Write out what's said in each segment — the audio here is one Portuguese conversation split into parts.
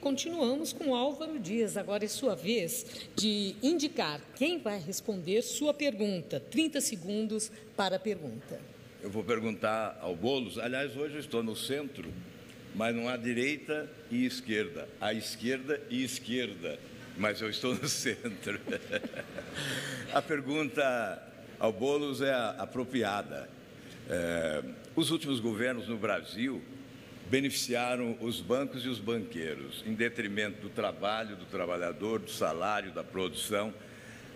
Continuamos com Álvaro Dias. Agora é sua vez de indicar quem vai responder sua pergunta. 30 segundos para a pergunta. Eu vou perguntar ao Boulos. Aliás, hoje eu estou no centro, mas não há direita e esquerda. Há esquerda e esquerda, mas eu estou no centro. a pergunta ao Boulos é apropriada. É, os últimos governos no Brasil beneficiaram os bancos e os banqueiros, em detrimento do trabalho, do trabalhador, do salário, da produção,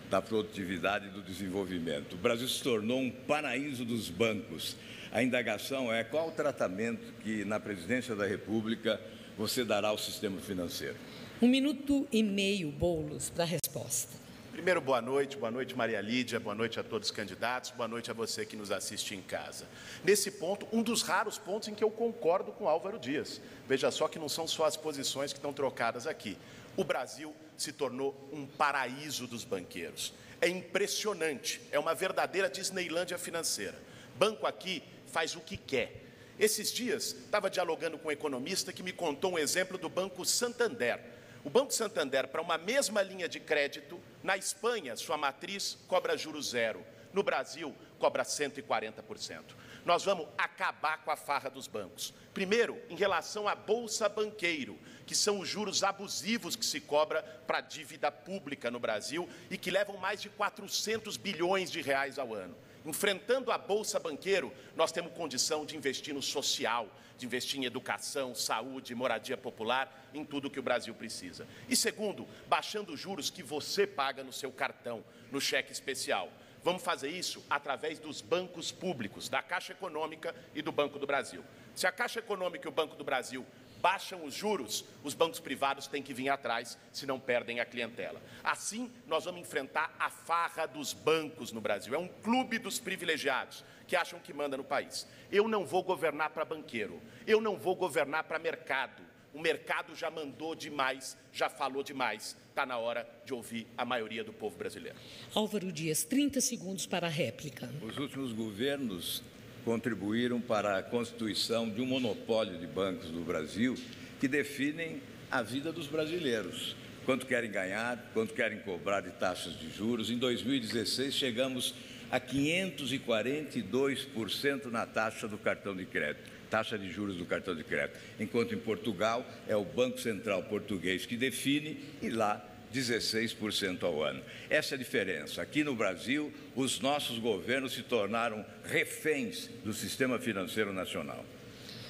da produtividade e do desenvolvimento. O Brasil se tornou um paraíso dos bancos. A indagação é qual o tratamento que, na presidência da República, você dará ao sistema financeiro. Um minuto e meio, Boulos, para a resposta. Primeiro, boa noite, boa noite, Maria Lídia, boa noite a todos os candidatos, boa noite a você que nos assiste em casa. Nesse ponto, um dos raros pontos em que eu concordo com Álvaro Dias. Veja só que não são só as posições que estão trocadas aqui. O Brasil se tornou um paraíso dos banqueiros. É impressionante, é uma verdadeira Disneylândia financeira. Banco aqui faz o que quer. Esses dias, estava dialogando com um economista que me contou um exemplo do Banco Santander o Banco Santander, para uma mesma linha de crédito, na Espanha, sua matriz cobra juros zero. No Brasil, cobra 140%. Nós vamos acabar com a farra dos bancos. Primeiro, em relação à Bolsa Banqueiro, que são os juros abusivos que se cobra para a dívida pública no Brasil e que levam mais de 400 bilhões de reais ao ano. Enfrentando a Bolsa Banqueiro, nós temos condição de investir no social, de investir em educação, saúde, moradia popular, em tudo que o Brasil precisa. E segundo, baixando os juros que você paga no seu cartão, no cheque especial. Vamos fazer isso através dos bancos públicos, da Caixa Econômica e do Banco do Brasil. Se a Caixa Econômica e o Banco do Brasil baixam os juros, os bancos privados têm que vir atrás, senão perdem a clientela. Assim, nós vamos enfrentar a farra dos bancos no Brasil. É um clube dos privilegiados que acham que manda no país. Eu não vou governar para banqueiro, eu não vou governar para mercado. O mercado já mandou demais, já falou demais. Está na hora de ouvir a maioria do povo brasileiro. Álvaro Dias, 30 segundos para a réplica. Os últimos governos contribuíram para a constituição de um monopólio de bancos no Brasil que definem a vida dos brasileiros. Quanto querem ganhar, quanto querem cobrar de taxas de juros. Em 2016, chegamos a 542% na taxa do cartão de crédito, taxa de juros do cartão de crédito, enquanto em Portugal é o Banco Central Português que define e lá 16% ao ano. Essa é a diferença. Aqui no Brasil, os nossos governos se tornaram reféns do sistema financeiro nacional.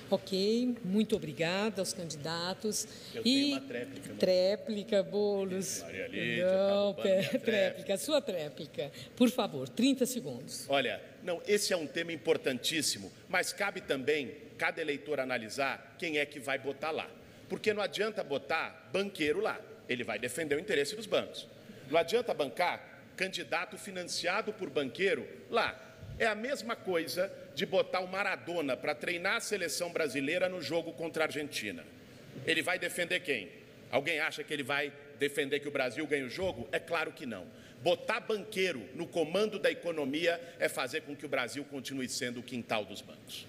Ok, muito obrigada aos candidatos. Eu e tenho uma tréplica. Né? Tréplica, Boulos. Maria Lídia, não, tá tréplica, tréplica, sua tréplica. Por favor, 30 segundos. Olha, não, esse é um tema importantíssimo, mas cabe também cada eleitor analisar quem é que vai botar lá. Porque não adianta botar banqueiro lá ele vai defender o interesse dos bancos. Não adianta bancar candidato financiado por banqueiro lá. É a mesma coisa de botar o Maradona para treinar a seleção brasileira no jogo contra a Argentina. Ele vai defender quem? Alguém acha que ele vai defender que o Brasil ganhe o jogo? É claro que não. Botar banqueiro no comando da economia é fazer com que o Brasil continue sendo o quintal dos bancos.